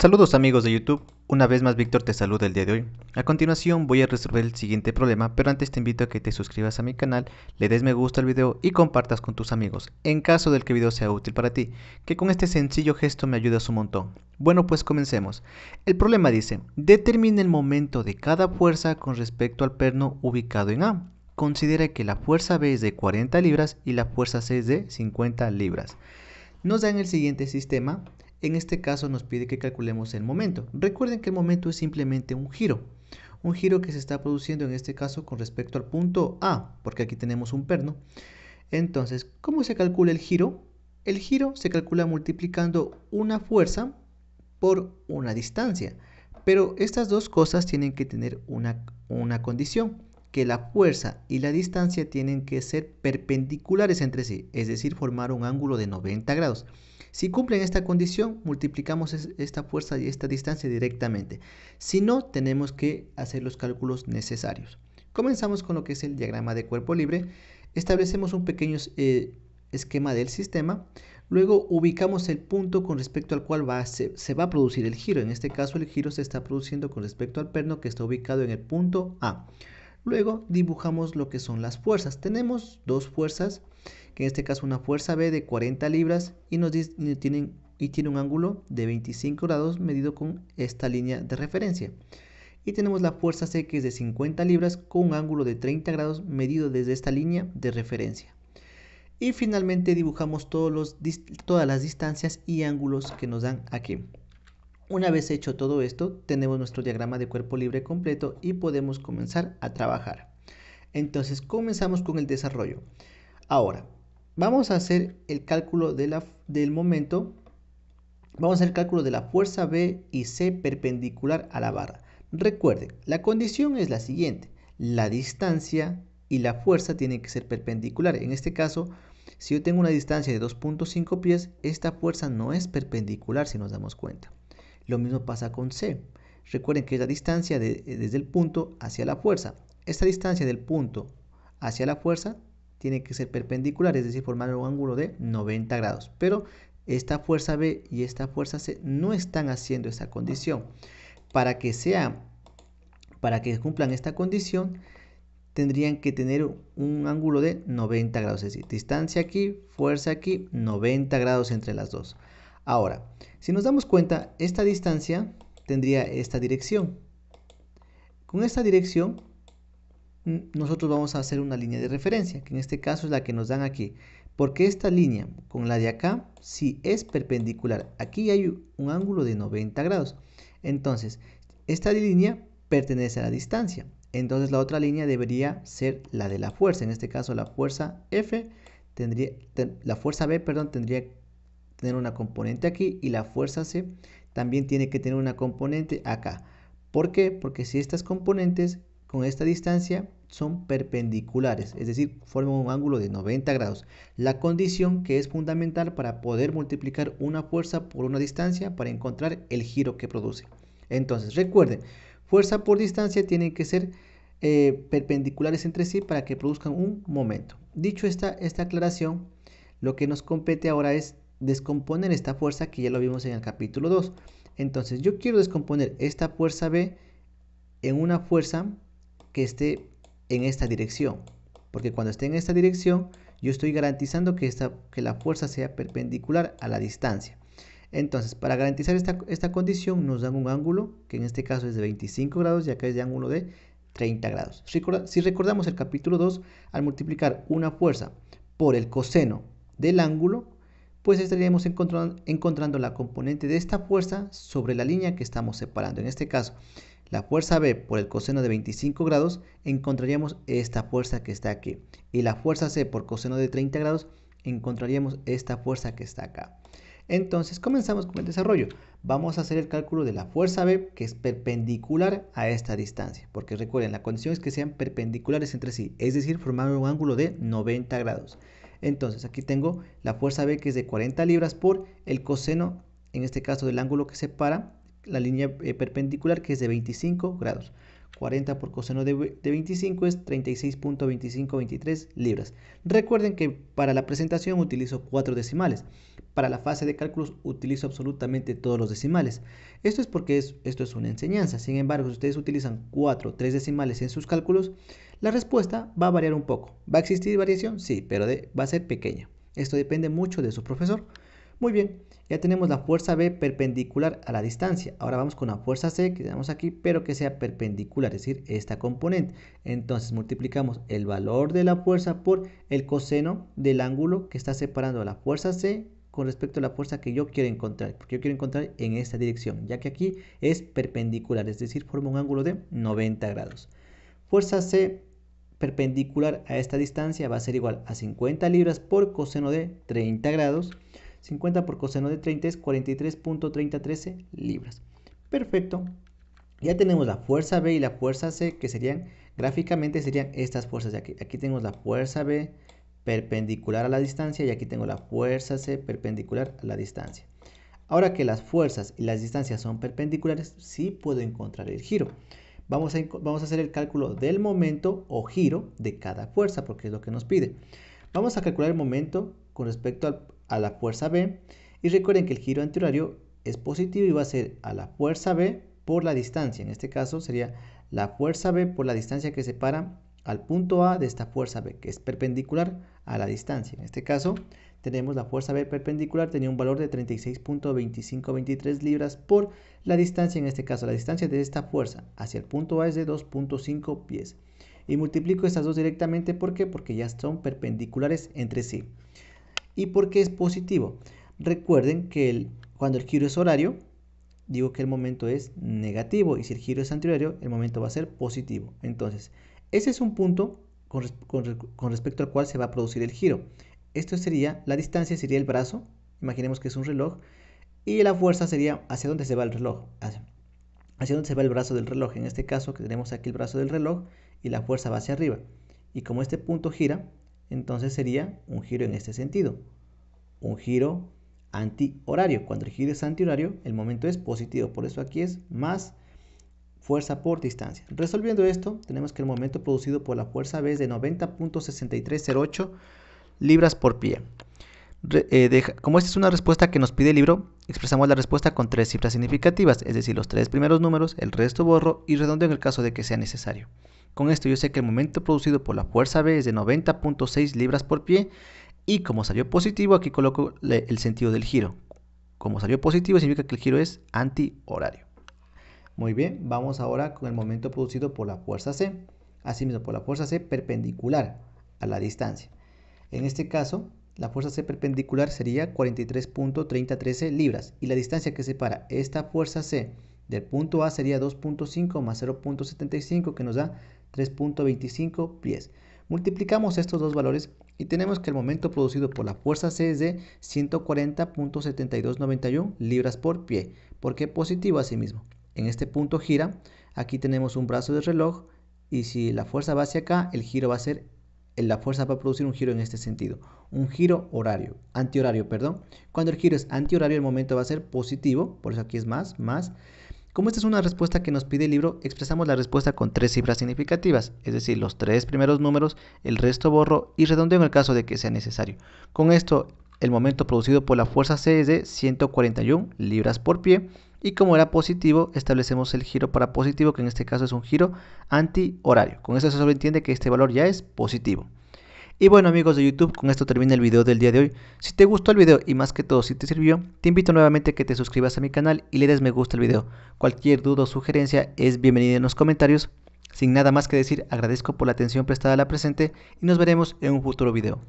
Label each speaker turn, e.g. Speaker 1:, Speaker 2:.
Speaker 1: Saludos amigos de YouTube, una vez más Víctor te saluda el día de hoy. A continuación voy a resolver el siguiente problema, pero antes te invito a que te suscribas a mi canal, le des me gusta al video y compartas con tus amigos, en caso del que el video sea útil para ti, que con este sencillo gesto me ayudas un montón. Bueno pues comencemos. El problema dice, determina el momento de cada fuerza con respecto al perno ubicado en A. Considera que la fuerza B es de 40 libras y la fuerza C es de 50 libras. Nos dan el siguiente sistema en este caso nos pide que calculemos el momento. Recuerden que el momento es simplemente un giro. Un giro que se está produciendo en este caso con respecto al punto A, porque aquí tenemos un perno. Entonces, ¿cómo se calcula el giro? El giro se calcula multiplicando una fuerza por una distancia. Pero estas dos cosas tienen que tener una, una condición, que la fuerza y la distancia tienen que ser perpendiculares entre sí, es decir, formar un ángulo de 90 grados. Si cumplen esta condición, multiplicamos esta fuerza y esta distancia directamente. Si no, tenemos que hacer los cálculos necesarios. Comenzamos con lo que es el diagrama de cuerpo libre. Establecemos un pequeño eh, esquema del sistema. Luego ubicamos el punto con respecto al cual se, se, va a producir el giro. En este caso el giro se está produciendo con respecto al perno que está ubicado en el punto A. Luego dibujamos lo que son las fuerzas. Tenemos dos fuerzas que en este caso una fuerza B de 40 libras y tiene un ángulo de 25 grados medido con esta línea de referencia. Y tenemos la fuerza C que es de 50 libras con un ángulo de 30 grados medido desde esta línea de referencia. Y finalmente dibujamos todas las distancias y ángulos que nos dan aquí. Una vez hecho todo esto, tenemos nuestro diagrama de cuerpo libre completo y podemos comenzar a trabajar. Entonces comenzamos con el desarrollo. Ahora, vamos a hacer el cálculo del momento. Vamos a hacer el cálculo de la fuerza B y C perpendicular a la barra. Recuerden, la condición es la siguiente. La distancia y la fuerza tienen que ser perpendicular. En este caso, si yo tengo una distancia de 2.5 pies, esta fuerza no es perpendicular si nos damos cuenta. Lo mismo pasa con C. Recuerden que es la distancia desde el punto hacia la fuerza. Esta distancia del punto hacia la fuerza tiene que ser perpendicular, es decir, formar un ángulo de 90 grados. Pero esta fuerza B y esta fuerza C no están haciendo esa condición. Para que sea, para que cumplan esta condición, tendrían que tener un ángulo de 90 grados, es decir, distancia aquí, fuerza aquí, 90 grados entre las dos. Ahora, si nos damos cuenta, esta distancia tendría esta dirección. Con esta dirección nosotros vamos a hacer una línea de referencia, que en este caso es la que nos dan aquí. Porque esta línea con la de acá sí es perpendicular. Aquí hay un ángulo de 90 grados. Entonces, esta línea pertenece a la distancia. Entonces la otra línea debería ser la de la fuerza. En este caso la fuerza F tendría, la fuerza B, perdón, tendría tener una componente aquí y la fuerza C también tiene que tener una componente acá. ¿Por qué? Porque si estas componentes con esta distancia son perpendiculares, es decir, forman un ángulo de 90 grados. La condición que es fundamental para poder multiplicar una fuerza por una distancia para encontrar el giro que produce. Entonces, recuerden, fuerza por distancia tienen que ser eh, perpendiculares entre sí para que produzcan un momento. Dicho esta, esta aclaración, lo que nos compete ahora es descomponer esta fuerza que ya lo vimos en el capítulo 2. Entonces, yo quiero descomponer esta fuerza B en una fuerza que esté en esta dirección. Porque cuando esté en esta dirección, yo estoy garantizando que, esta, que la fuerza sea perpendicular a la distancia. Entonces, para garantizar esta, esta condición, nos dan un ángulo, que en este caso es de 25 grados y acá es de ángulo de 30 grados. Si recordamos el capítulo 2, al multiplicar una fuerza por el coseno del ángulo, pues estaríamos encontrando, la componente de esta fuerza sobre la línea que estamos separando. En este caso, la fuerza B por el coseno de 25 grados, encontraríamos esta fuerza que está aquí. Y la fuerza C por coseno de 30 grados, encontraríamos esta fuerza que está acá. Entonces comenzamos con el desarrollo. Vamos a hacer el cálculo de la fuerza B que es perpendicular a esta distancia. Porque recuerden, la condición es que sean perpendiculares entre sí, es decir, formar un ángulo de 90 grados. Entonces aquí tengo la fuerza B que es de 40 libras por el coseno, en este caso del ángulo que separa la línea eh, perpendicular que es de 25 grados. 40 por coseno de, 25 es 36.2523 libras. Recuerden que para la presentación utilizo cuatro decimales. Para la fase de cálculos utilizo absolutamente todos los decimales. Esto es porque esto es una enseñanza. Sin embargo, si ustedes utilizan cuatro o tres decimales en sus cálculos, la respuesta va a variar un poco. ¿Va a existir variación? Sí, pero va a ser pequeña. Esto depende mucho de su profesor. Muy bien, ya tenemos la fuerza B perpendicular a la distancia. Ahora vamos con la fuerza C que tenemos aquí, pero que sea perpendicular, es decir, esta componente. Entonces multiplicamos el valor de la fuerza por el coseno del ángulo que está separando la fuerza C con respecto a la fuerza que yo quiero encontrar, porque yo quiero encontrar en esta dirección, ya que aquí es perpendicular, es decir, forma un ángulo de 90 grados. Fuerza C perpendicular a esta distancia va a ser igual a 50 libras por coseno de 30 grados 50 por coseno de 30 es 43.3013 libras. Perfecto. Ya tenemos la fuerza B y la fuerza C que serían, gráficamente serían estas fuerzas de aquí. Aquí tenemos la fuerza B perpendicular a la distancia y aquí tengo la fuerza C perpendicular a la distancia. Ahora que las fuerzas y las distancias son perpendiculares, sí puedo encontrar el giro. Vamos a, vamos a hacer el cálculo del momento o giro de cada fuerza, porque es lo que nos pide. Vamos a calcular el momento con respecto al, a la fuerza B. Y recuerden que el giro antihorario es positivo y va a ser a la fuerza B por la distancia. En este caso sería la fuerza B por la distancia que separa al punto A de esta fuerza B, que es perpendicular a la distancia. En este caso tenemos la fuerza B perpendicular, tenía un valor de 36.2523 libras por la distancia, en este caso la distancia de esta fuerza hacia el punto A es de 2.5 pies. Y multiplico estas dos directamente, ¿por qué? Porque ya son perpendiculares entre sí. ¿Y por qué es positivo? Recuerden que cuando el giro es horario, digo que el momento es negativo y si el giro es antihorario, el momento va a ser positivo. Entonces, ese es un punto con, con, respecto al cual se va a producir el giro. Esto sería, la distancia sería el brazo, imaginemos que es un reloj, y la fuerza sería hacia dónde se va el reloj, hacia, hacia dónde se va el brazo del reloj. En este caso, que tenemos aquí el brazo del reloj y la fuerza va hacia arriba. Y como este punto gira, entonces sería un giro en este sentido. Un giro antihorario. Cuando el giro es antihorario, el momento es positivo. Por eso aquí es más fuerza por distancia. Resolviendo esto, tenemos que el momento producido por la fuerza B es de 90.6308 libras por pie. Eh, como esta es una respuesta que nos pide el libro, expresamos la respuesta con tres cifras significativas, es decir, los tres primeros números, el resto borro y redondo en el caso de que sea necesario. Con esto yo sé que el momento producido por la fuerza B es de 90.6 libras por pie y como salió positivo aquí coloco el sentido del giro. Como salió positivo significa que el giro es antihorario. Muy bien, vamos ahora con el momento producido por la fuerza C. Asimismo, por la fuerza C perpendicular a la distancia. En este caso, la fuerza C perpendicular sería 43.3013 libras y la distancia que separa esta fuerza C del punto A sería 2.5 más 0.75 que nos da 3.25 pies. Multiplicamos estos dos valores y tenemos que el momento producido por la fuerza C es de 140.7291 libras por pie, porque positivo asimismo. En este punto gira, aquí tenemos un brazo de reloj y si la fuerza va hacia acá, el giro va a ser, la fuerza va a producir un giro en este sentido, un giro horario, antihorario, perdón. Cuando el giro es antihorario, el momento va a ser positivo, por eso aquí es más, más. Como esta es una respuesta que nos pide el libro, expresamos la respuesta con tres cifras significativas, es decir, los tres primeros números, el resto borro y redondeo en el caso de que sea necesario. Con esto, el momento producido por la fuerza C es de 141 libras por pie y como era positivo, establecemos el giro para positivo, que en este caso es un giro antihorario. Con esto se sobreentiende que este valor ya es positivo. Y bueno amigos de YouTube, con esto termina el video del día de hoy. Si te gustó el video y más que todo si te sirvió, te invito nuevamente a que te suscribas a mi canal y le des me gusta al video. Cualquier duda o sugerencia es bienvenida en los comentarios. Sin nada más que decir, agradezco por la atención prestada a la presente y nos veremos en un futuro video.